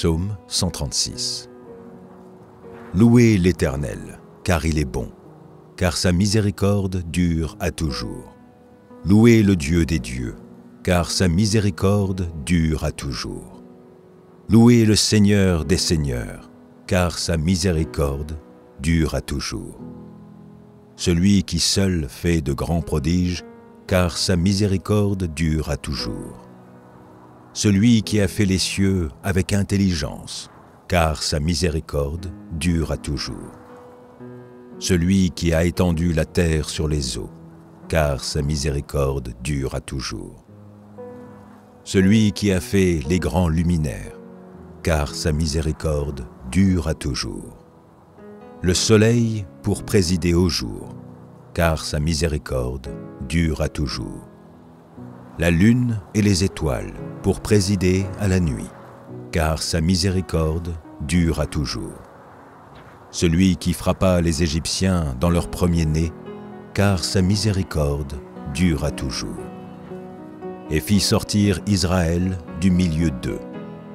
Psaume 136 Louez l'Éternel, car il est bon, car sa miséricorde dure à toujours. Louez le Dieu des dieux, car sa miséricorde dure à toujours. Louez le Seigneur des seigneurs, car sa miséricorde dure à toujours. Celui qui seul fait de grands prodiges, car sa miséricorde dure à toujours celui qui a fait les cieux avec intelligence, car sa miséricorde dure à toujours. Celui qui a étendu la terre sur les eaux, car sa miséricorde dure à toujours. Celui qui a fait les grands luminaires, car sa miséricorde dure à toujours. Le soleil pour présider au jour, car sa miséricorde dure à toujours la lune et les étoiles pour présider à la nuit, car sa miséricorde dure à toujours. Celui qui frappa les Égyptiens dans leur premier-né, car sa miséricorde dure à toujours. Et fit sortir Israël du milieu d'eux,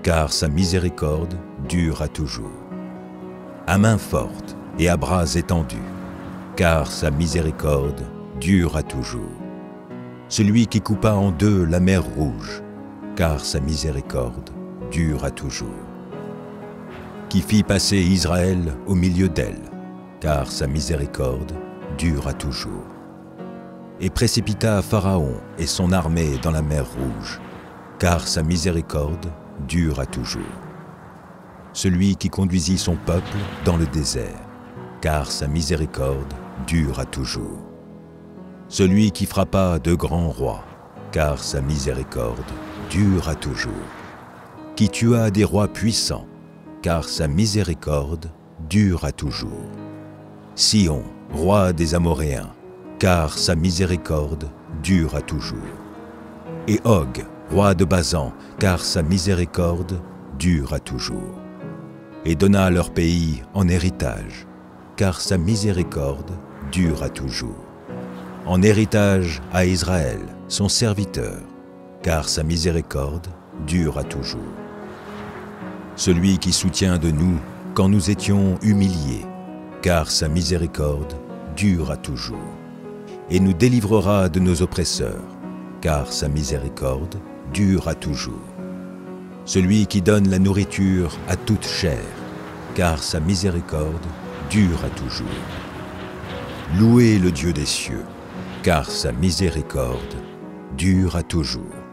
car sa miséricorde dure à toujours. À main forte et à bras étendus, car sa miséricorde dure à toujours celui qui coupa en deux la mer rouge, car sa miséricorde dure à toujours. Qui fit passer Israël au milieu d'elle, car sa miséricorde dure à toujours. Et précipita Pharaon et son armée dans la mer rouge, car sa miséricorde dure à toujours. Celui qui conduisit son peuple dans le désert, car sa miséricorde dure à toujours celui qui frappa de grands rois, car sa miséricorde dure à toujours, qui tua des rois puissants, car sa miséricorde dure à toujours. Sion, roi des Amoréens, car sa miséricorde dure à toujours. Et Og, roi de Bazan, car sa miséricorde dure à toujours. Et donna leur pays en héritage, car sa miséricorde dure à toujours en héritage à Israël, son serviteur, car sa miséricorde dure à toujours. Celui qui soutient de nous quand nous étions humiliés, car sa miséricorde dure à toujours, et nous délivrera de nos oppresseurs, car sa miséricorde dure à toujours. Celui qui donne la nourriture à toute chair, car sa miséricorde dure à toujours. Louez le Dieu des cieux car sa miséricorde dure à toujours.